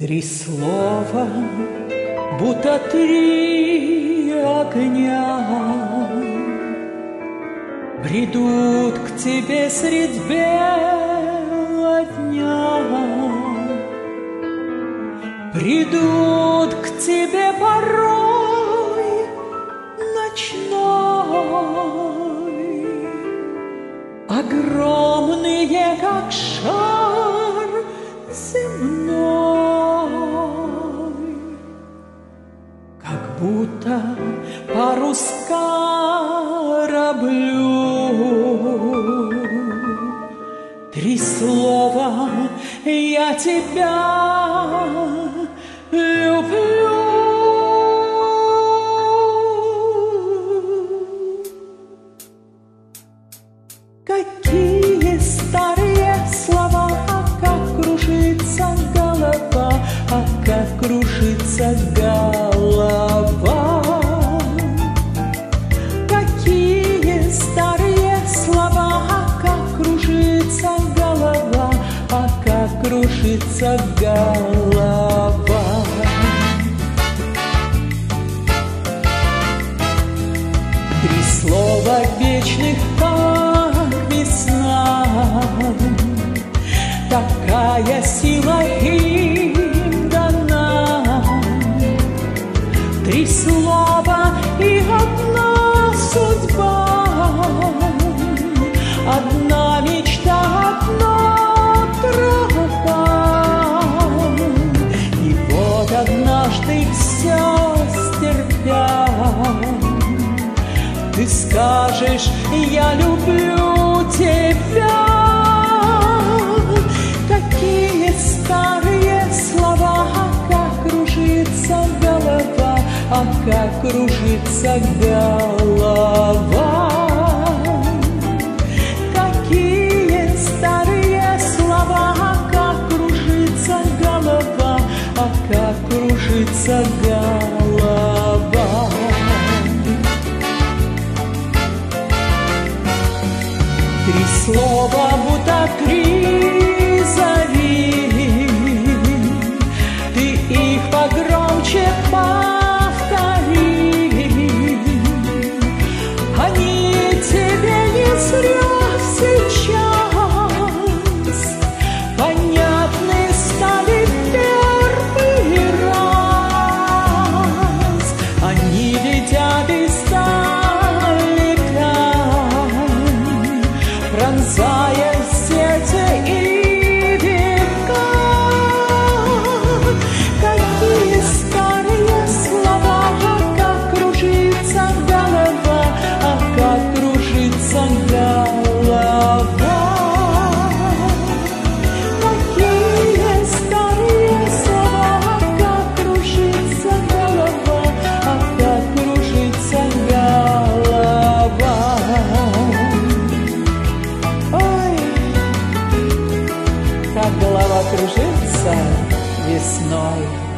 Три слова, будто три огня Бредут к тебе средь бела дня. Придут к тебе порой ночной Огромные, как шар кораблю Три слова я тебя люблю. Какие кружится голова. Три слова вечных, как весна, Такая сила им скажешь, я люблю тебя. Какие старые слова, а как кружится голова, а как кружится голова. Три слова, будто три голова кружится весной.